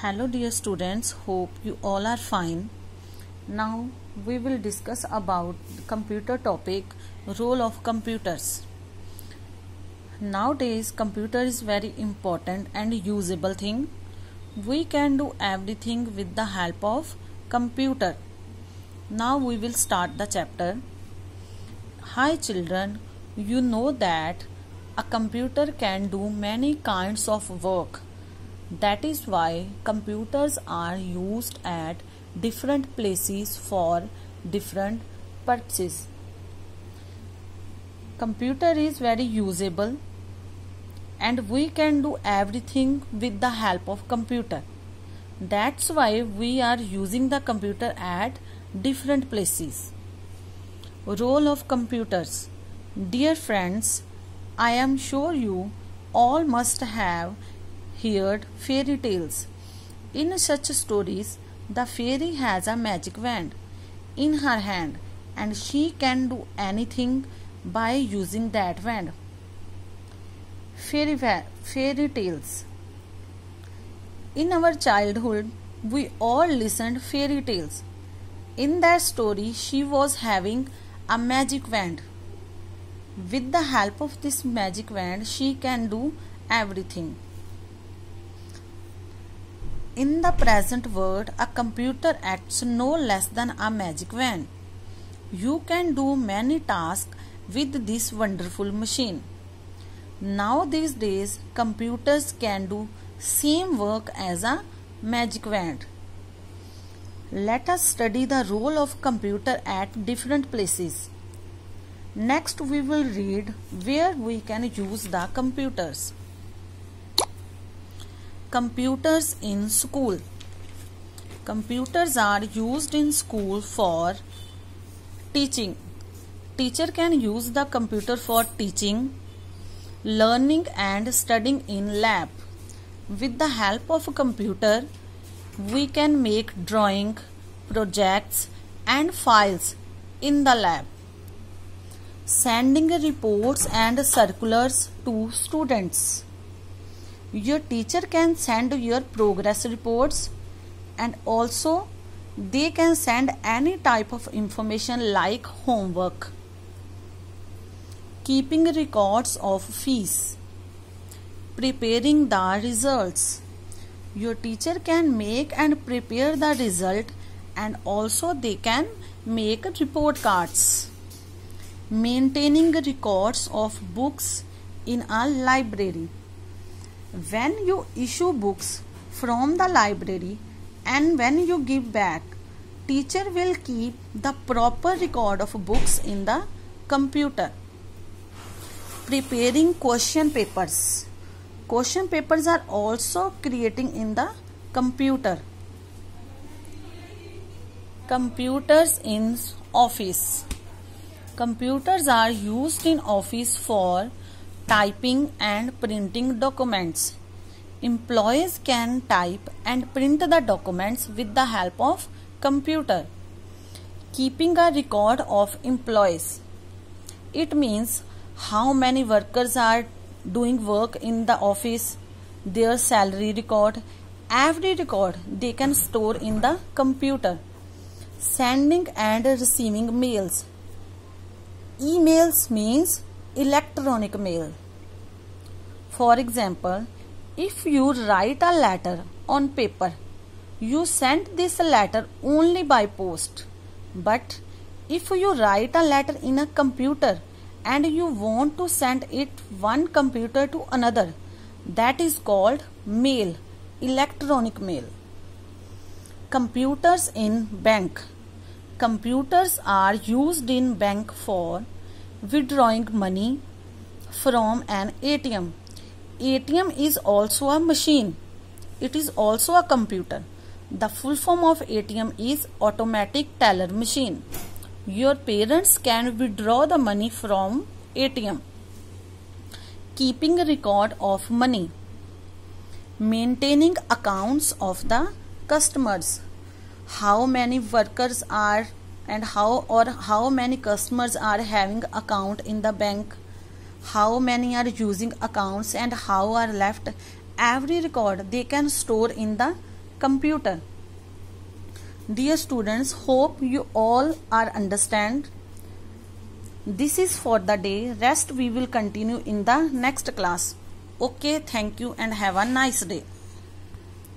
Hello dear students, hope you all are fine. Now we will discuss about computer topic role of computers. Nowadays computer is very important and usable thing. We can do everything with the help of computer. Now we will start the chapter. Hi children, you know that a computer can do many kinds of work that is why computers are used at different places for different purposes. Computer is very usable and we can do everything with the help of computer. That's why we are using the computer at different places. Role of computers. Dear friends, I am sure you all must have heard fairy tales. In such stories, the fairy has a magic wand in her hand and she can do anything by using that wand. Fairy, fairy tales. In our childhood, we all listened fairy tales. In that story, she was having a magic wand. With the help of this magic wand, she can do everything. In the present world, a computer acts no less than a magic wand. You can do many tasks with this wonderful machine. Now these days, computers can do same work as a magic wand. Let us study the role of computer at different places. Next we will read where we can use the computers. Computers in school. Computers are used in school for teaching. Teacher can use the computer for teaching, learning and studying in lab. With the help of a computer, we can make drawing, projects and files in the lab. Sending reports and circulars to students your teacher can send your progress reports and also they can send any type of information like homework keeping records of fees preparing the results. Your teacher can make and prepare the result and also they can make report cards. Maintaining records of books in a library when you issue books from the library and when you give back teacher will keep the proper record of books in the computer. Preparing question papers. Question papers are also creating in the computer. Computers in office. Computers are used in office for typing and printing documents. Employees can type and print the documents with the help of computer. Keeping a record of employees. It means how many workers are doing work in the office, their salary record, every record they can store in the computer. Sending and receiving mails. Emails means electronic mail. For example, if you write a letter on paper, you send this letter only by post. But if you write a letter in a computer and you want to send it one computer to another, that is called mail, electronic mail. Computers in bank. Computers are used in bank for withdrawing money from an ATM. ATM is also a machine. It is also a computer. The full form of ATM is automatic teller machine. Your parents can withdraw the money from ATM. Keeping a record of money. Maintaining accounts of the customers. How many workers are and how or how many customers are having account in the bank how many are using accounts and how are left every record they can store in the computer. Dear students, hope you all are understand. This is for the day. Rest we will continue in the next class. Okay, thank you and have a nice day.